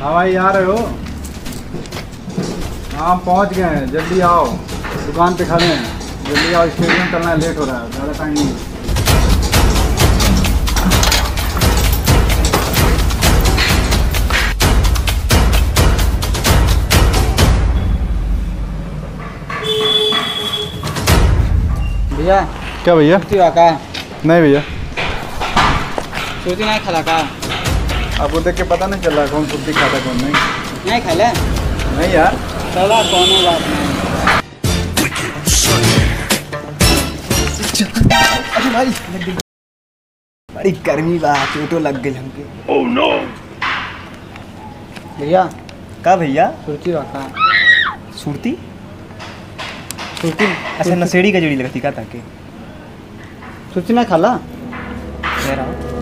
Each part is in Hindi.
हाँ भाई आ रहे हो? हाँ पहुँच गए हैं। जल्दी आओ। दुकान पे खड़े हैं। जल्दी आओ स्टेडियम चलना है लेट हो रहा है। ज़्यादा टाइम नहीं। है। भैया क्या भैया? का? नहीं भैया। नहीं खाला का? आपको देख के पता नहीं चल रहा कौन सुर्ती खाता कौन नहीं। नहीं खाले? नहीं यार। चला कोनो बात नहीं भाई बड़ी गर्मी बा चोटो लग गई हमके। भैया? का भैया? सुरती का। सुरती? सुरती अच्छा नशेड़ी का जोड़ी लगती का ताके? सुरती नहीं खाला? गाजा पिए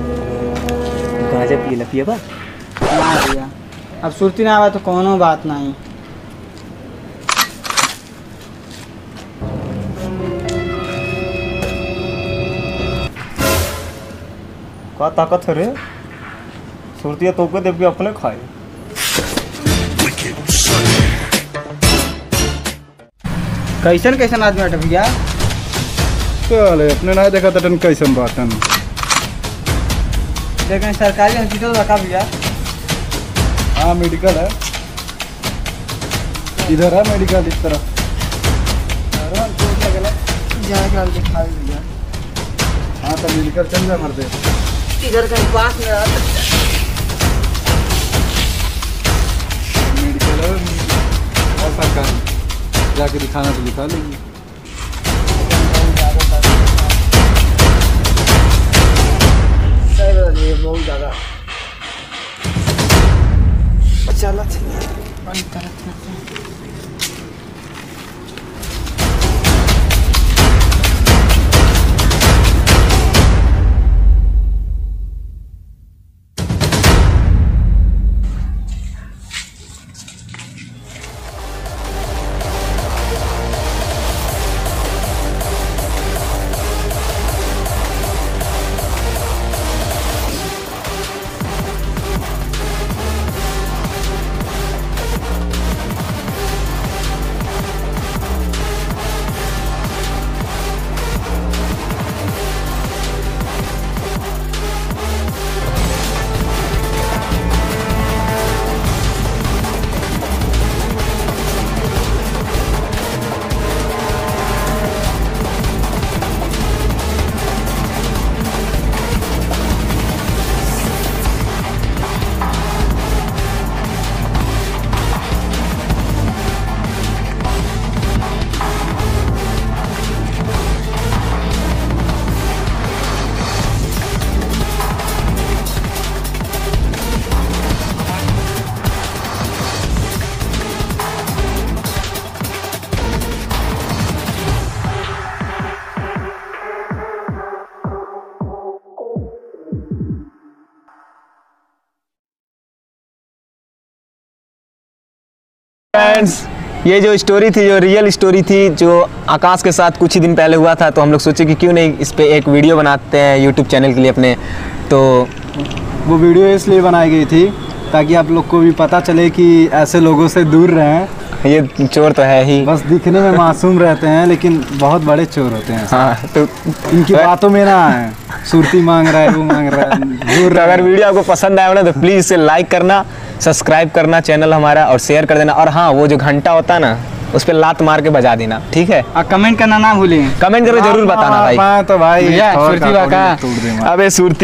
ला पिए बा ना भैया अब सुरती ना आवे तो कोनो बात नहीं। का ताकत है रे? सुरती तो को देव के अपने खाए। कैसन कैसन आदमी हटे भैया? चल अपने ना देखा तटन कैसन बाटन लेकिन सरकारी हॉस्पिटल रखा भैया हाँ मेडिकल है। इधर है मेडिकल इस तरफ़। हाँ तो मेडिकल चल जाए मरते इधर कहीं पास में मेडिकल है और सरकारी। जाके दिखाना तो दिखा लेंगे। चला फ्रेंड्स ये जो स्टोरी थी जो रियल स्टोरी थी जो आकाश के साथ कुछ ही दिन पहले हुआ था तो हम लोग सोचे कि क्यों नहीं इस पे एक वीडियो बनाते हैं यूट्यूब चैनल के लिए अपने। तो वो वीडियो इसलिए बनाई गई थी ताकि आप लोग को भी पता चले कि ऐसे लोगों से दूर रहें। ये चोर तो है ही। बस दिखने में मासूम रहते हैं लेकिन बहुत बड़े चोर होते हैं। हाँ तो इनकी बातों में ना है सुरती मांग रहा है वो मांग रहा है दूर तो अगर वीडियो आपको पसंद आया हो ना तो प्लीज़ इसे लाइक करना। सब्सक्राइब करना चैनल हमारा और शेयर कर देना। और हाँ वो जो घंटा होता है ना उस पर लात मार के बजा देना ठीक है? और कमेंट करना ना भूलिए। कमेंट करके ज़रूर बताना भाई। तो भाई सुरती अबे सुरती